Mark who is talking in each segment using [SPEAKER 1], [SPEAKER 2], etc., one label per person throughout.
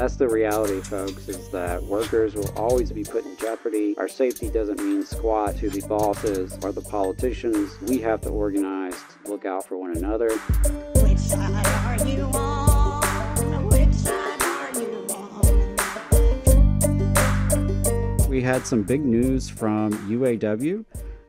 [SPEAKER 1] That's the reality, folks, is that workers will always be put in jeopardy. Our safety doesn't mean squat to the bosses or the politicians. We have to organize, to look out for one another.
[SPEAKER 2] Which side are you on? Which side are you on?
[SPEAKER 1] We had some big news from UAW.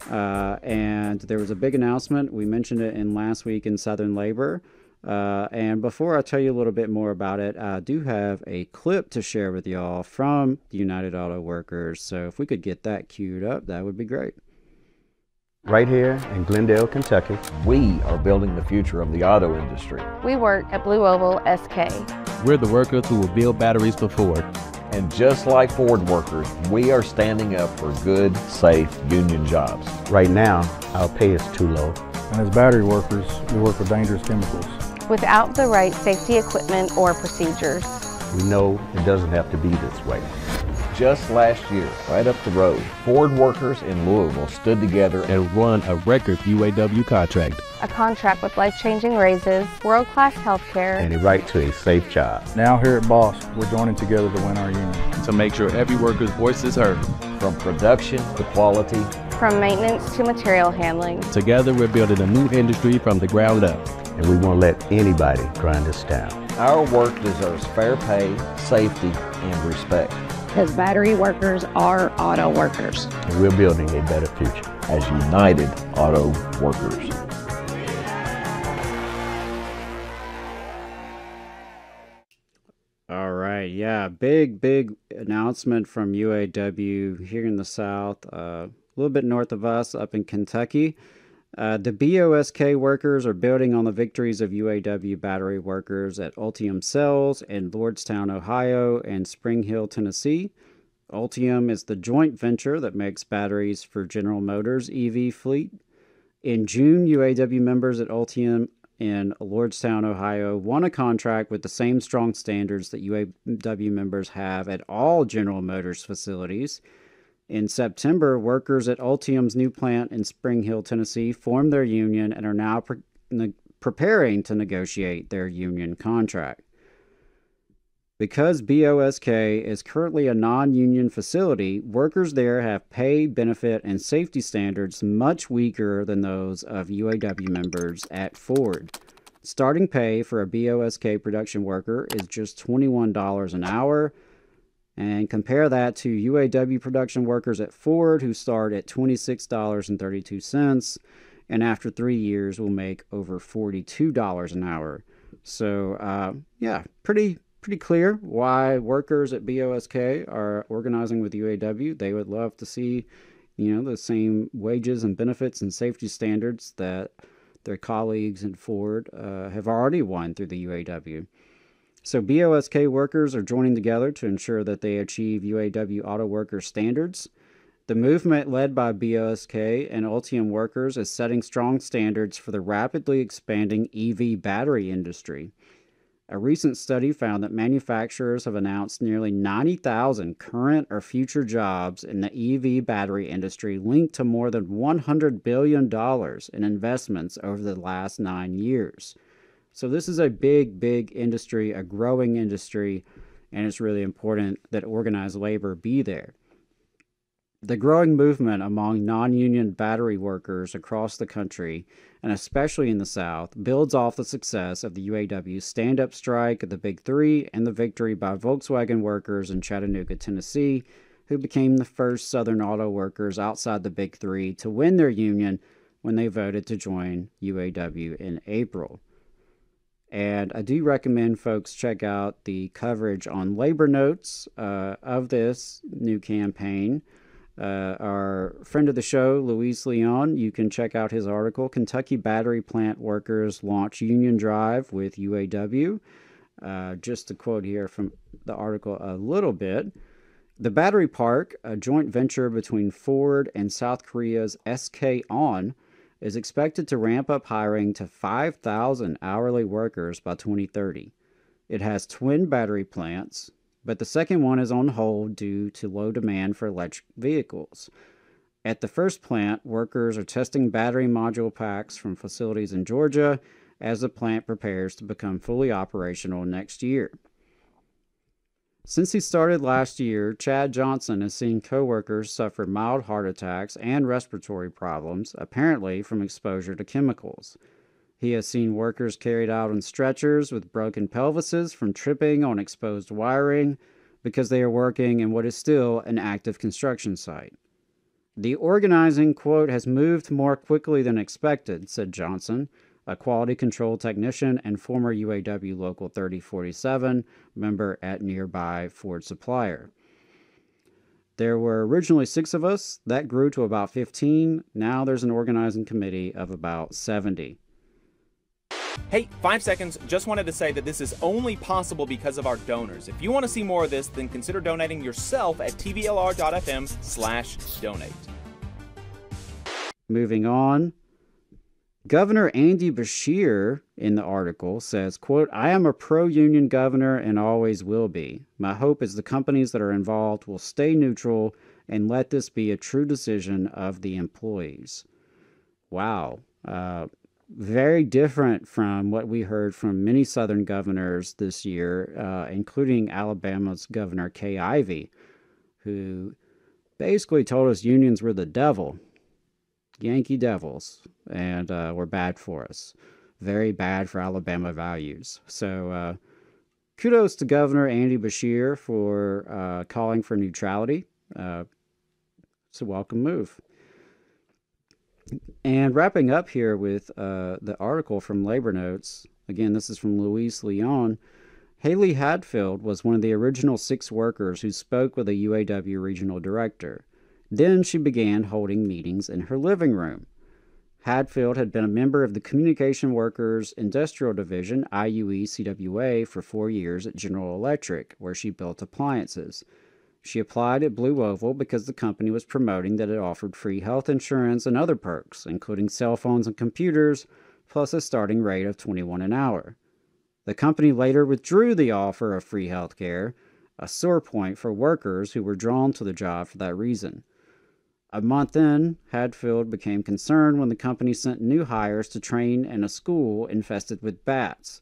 [SPEAKER 1] Uh, and there was a big announcement. We mentioned it in last week in Southern Labor. Uh, and before I tell you a little bit more about it, I do have a clip to share with y'all from the United Auto Workers. So if we could get that queued up, that would be great.
[SPEAKER 3] Right here in Glendale, Kentucky.
[SPEAKER 4] We are building the future of the auto industry.
[SPEAKER 5] We work at Blue Oval SK.
[SPEAKER 6] We're the workers who will build batteries for Ford.
[SPEAKER 4] And just like Ford workers, we are standing up for good, safe union jobs.
[SPEAKER 3] Right now, our pay is too low.
[SPEAKER 7] And as battery workers, we work with dangerous chemicals.
[SPEAKER 5] Without the right safety equipment or procedures.
[SPEAKER 3] We know it doesn't have to be this way.
[SPEAKER 4] Just last year, right up the road, Ford workers in Louisville stood together
[SPEAKER 6] and won a record UAW contract.
[SPEAKER 5] A contract with life-changing raises, world-class health care,
[SPEAKER 3] and a right to a safe job.
[SPEAKER 7] Now here at BOSK, we're joining together to win our union.
[SPEAKER 6] To make sure every worker's voice is heard.
[SPEAKER 4] From production to quality.
[SPEAKER 5] From maintenance to material handling.
[SPEAKER 6] Together we're building a new industry from the ground up.
[SPEAKER 3] And we won't let anybody grind us down.
[SPEAKER 4] Our work deserves fair pay, safety, and respect
[SPEAKER 8] because battery workers are auto workers.
[SPEAKER 3] And we're building a better future
[SPEAKER 4] as United Auto Workers.
[SPEAKER 1] All right, yeah, big, big announcement from UAW here in the South, uh, a little bit north of us, up in Kentucky. Uh, the BOSK workers are building on the victories of UAW battery workers at Ultium Cells in Lordstown, Ohio, and Spring Hill, Tennessee. Ultium is the joint venture that makes batteries for General Motors EV fleet. In June, UAW members at Ultium in Lordstown, Ohio, won a contract with the same strong standards that UAW members have at all General Motors facilities. In September, workers at Ultium's new plant in Spring Hill, Tennessee, formed their union and are now pre- ne- preparing to negotiate their union contract. Because BOSK is currently a non union facility, workers there have pay, benefit, and safety standards much weaker than those of UAW members at Ford. Starting pay for a BOSK production worker is just $21 an hour, and compare that to UAW production workers at Ford who start at $26.32 and after three years will make over $42 an hour. So, uh, yeah, pretty pretty clear why workers at BOSK are organizing with UAW. They would love to see, you know, the same wages and benefits and safety standards that their colleagues in Ford uh, have already won through the UAW. So BOSK workers are joining together to ensure that they achieve UAW auto worker standards. The movement led by BOSK and Ultium workers is setting strong standards for the rapidly expanding EV battery industry. A recent study found that manufacturers have announced nearly 90,000 current or future jobs in the EV battery industry linked to more than $100 billion in investments over the last nine years. So this is a big, big industry, a growing industry, and it's really important that organized labor be there. The growing movement among non union battery workers across the country, and especially in the South, builds off the success of the UAW stand up strike of the Big Three and the victory by Volkswagen workers in Chattanooga, Tennessee, who became the first Southern auto workers outside the Big Three to win their union when they voted to join UAW in April. And I do recommend folks check out the coverage on labor notes uh, of this new campaign. Uh, our friend of the show, Luis Leon, you can check out his article Kentucky Battery Plant Workers Launch Union Drive with UAW. Uh, just to quote here from the article a little bit. The Battery Park, a joint venture between Ford and South Korea's SK On, is expected to ramp up hiring to 5,000 hourly workers by 2030. It has twin battery plants, but the second one is on hold due to low demand for electric vehicles. At the first plant, workers are testing battery module packs from facilities in Georgia as the plant prepares to become fully operational next year. Since he started last year, Chad Johnson has seen coworkers suffer mild heart attacks and respiratory problems, apparently from exposure to chemicals. He has seen workers carried out on stretchers with broken pelvises from tripping on exposed wiring because they are working in what is still an active construction site. The organizing, quote, has moved more quickly than expected, said Johnson, a quality control technician and former UAW Local 3047 member at nearby Ford Supplier. There were originally six of us. That grew to about 15. Now there's an organizing committee of about 70.
[SPEAKER 9] Hey, five seconds. Just wanted to say that this is only possible because of our donors. If you want to see more of this, then consider donating yourself at tvlr.fm slash donate.
[SPEAKER 1] Moving on. Governor Andy Beshear in the article says, quote, I am a pro-union governor and always will be. My hope is the companies that are involved will stay neutral and let this be a true decision of the employees. Wow. Uh, very different from what we heard from many Southern governors this year, uh, including Alabama's Governor Kay Ivey, who basically told us unions were the devil, Yankee Devils, and uh, were bad for us. Very bad for Alabama values. So, uh, kudos to Governor Andy Beshear for uh, calling for neutrality. Uh, it's a welcome move. And wrapping up here with uh, the article from Labor Notes, again, this is from Luis Leon. Haley Hadfield was one of the original six workers who spoke with the UAW regional director. Then she began holding meetings in her living room. Hadfield had been a member of the Communication Workers Industrial Division, IUE CWA, for four years at General Electric, where she built appliances. She applied at Blue Oval because the company was promoting that it offered free health insurance and other perks, including cell phones and computers, plus a starting rate of 21 an hour. The company later withdrew the offer of free health care, a sore point for workers who were drawn to the job for that reason. A month in, Hadfield became concerned when the company sent new hires to train in a school infested with bats.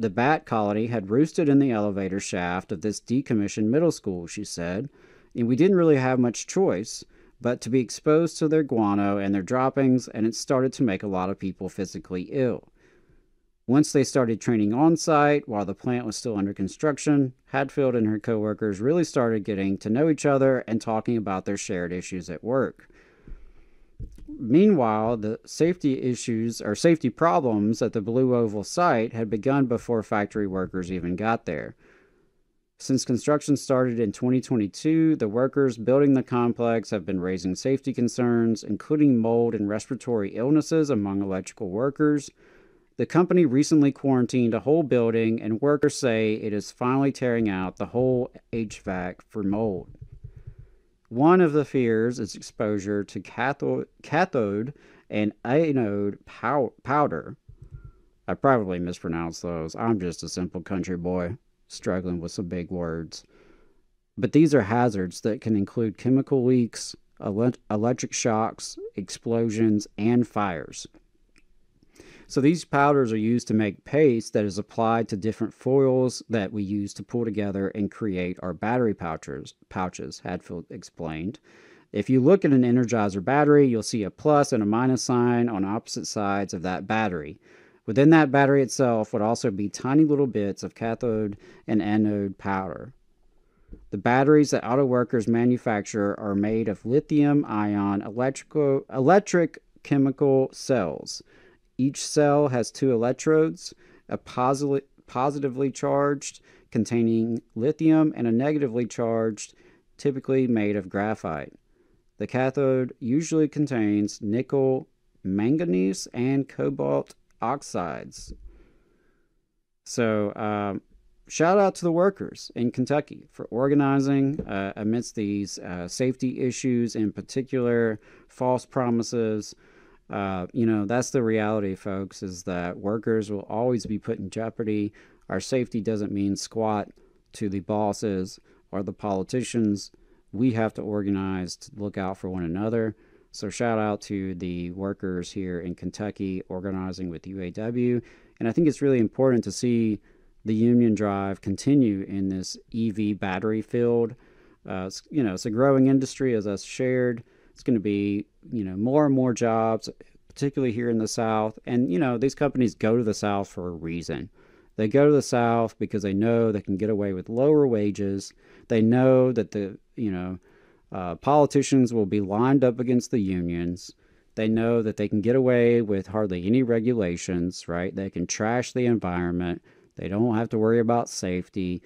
[SPEAKER 1] The bat colony had roosted in the elevator shaft of this decommissioned middle school, she said, and we didn't really have much choice but to be exposed to their guano and their droppings, and it started to make a lot of people physically ill. Once they started training on site while the plant was still under construction, Hadfield and her coworkers really started getting to know each other and talking about their shared issues at work. Meanwhile, the safety issues or safety problems at the Blue Oval site had begun before factory workers even got there. Since construction started in 2022, the workers building the complex have been raising safety concerns, including mold and respiratory illnesses among electrical workers. The company recently quarantined a whole building, and workers say it is finally tearing out the whole HVAC for mold. One of the fears is exposure to cathode, and anode pow- powder. I probably mispronounced those. I'm just a simple country boy struggling with some big words. But these are hazards that can include chemical leaks, ele- electric shocks, explosions, and fires. So these powders are used to make paste that is applied to different foils that we use to pull together and create our battery pouches, pouches, Hadfield explained. If you look at an Energizer battery, you'll see a plus and a minus sign on opposite sides of that battery. Within that battery itself would also be tiny little bits of cathode and anode powder. The batteries that auto workers manufacture are made of lithium ion electrical, electric chemical cells. Each cell has two electrodes, a posi- positively charged containing lithium and a negatively charged, typically made of graphite. The cathode usually contains nickel, manganese, and cobalt oxides. So, um, shout out to the workers in Kentucky for organizing uh, amidst these uh, safety issues, in particular, false promises. Uh, you know, that's the reality, folks, is that workers will always be put in jeopardy. Our safety doesn't mean squat to the bosses or the politicians. We have to organize to look out for one another. So, shout out to the workers here in Kentucky organizing with UAW. And I think it's really important to see the union drive continue in this EV battery field. Uh, you know, it's a growing industry, as I shared. It's going to be, you know, more and more jobs, particularly here in the South. And, you know, these companies go to the South for a reason. They go to the South because they know they can get away with lower wages. They know that the, you know, uh, politicians will be lined up against the unions. They know that they can get away with hardly any regulations, right? They can trash the environment. They don't have to worry about safety.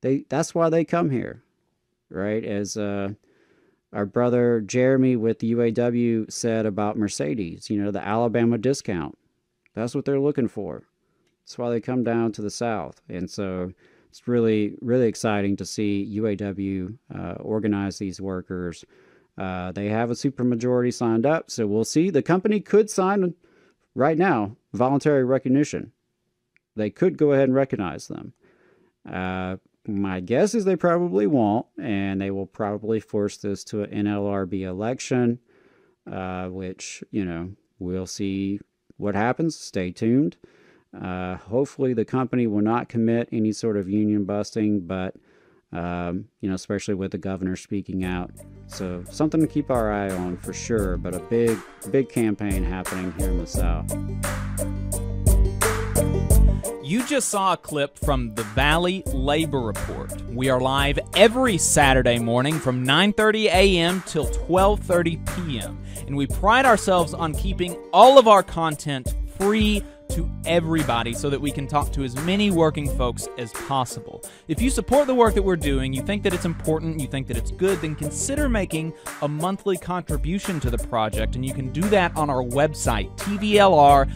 [SPEAKER 1] They that's why they come here, right? As uh, our brother Jeremy with the UAW said about Mercedes, you know, the Alabama discount. That's what they're looking for. That's why they come down to the South. And so it's really, really exciting to see UAW uh, organize these workers. Uh, they have a supermajority signed up, so we'll see. The company could sign right now voluntary recognition. They could go ahead and recognize them. Uh, my guess is they probably won't, and they will probably force this to an NLRB election, uh, which, you know, we'll see what happens. Stay tuned. Uh, hopefully, the company will not commit any sort of union busting, but um, you know, especially with the governor speaking out. So something to keep our eye on for sure. But a big, big campaign happening here in the South.
[SPEAKER 9] You just saw a clip from the Valley Labor Report. We are live every Saturday morning from 9:30 a.m. till 12:30 p.m. and we pride ourselves on keeping all of our content free to everybody so that we can talk to as many working folks as possible. If you support the work that we're doing, you think that it's important, you think that it's good, then consider making a monthly contribution to the project and you can do that on our website tvlr.fm